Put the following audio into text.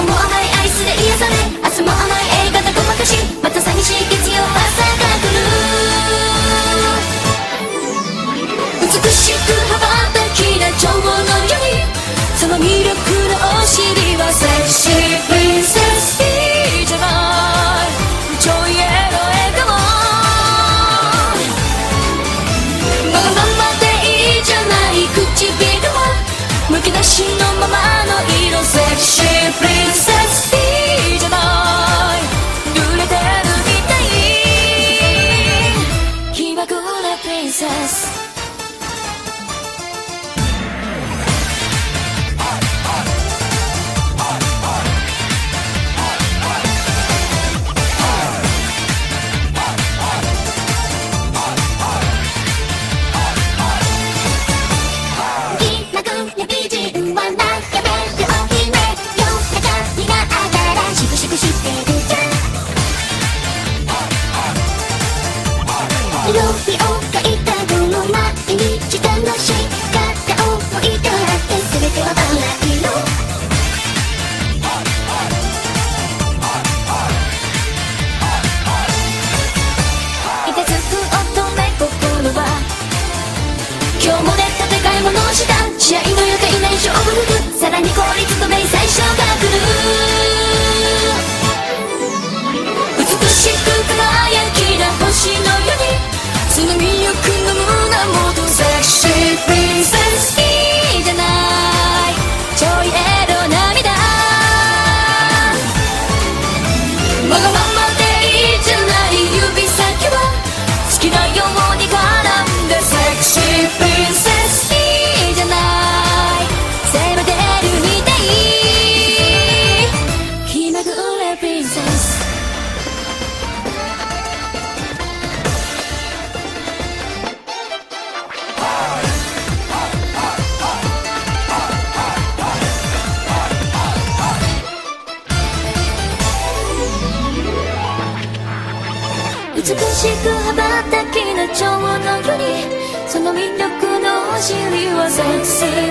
アイスで癒され明日も甘い映画でごまかしまた寂しい月曜朝が来る。美しくです。美しく羽ばたきな蝶のようにその魅力のお尻をセクシー